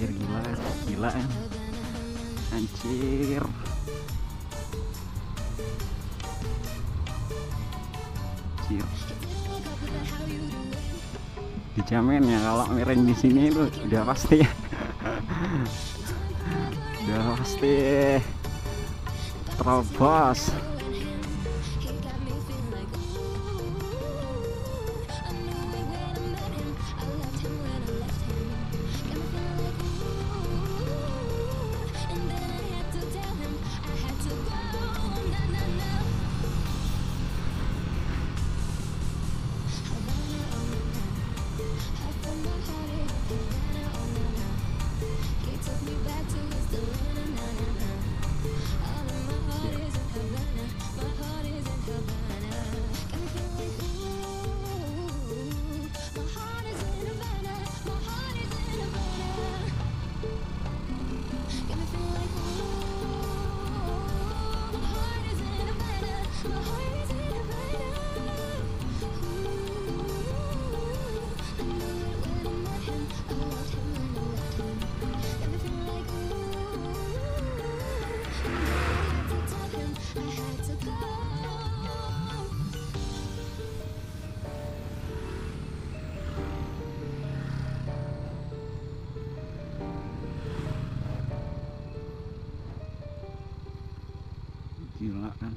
anjir gila gila eh. anjir. Anjir. Dijamin ya kalau miring di sini itu udah pasti. Ya udah pasti. Terobos. Gila kan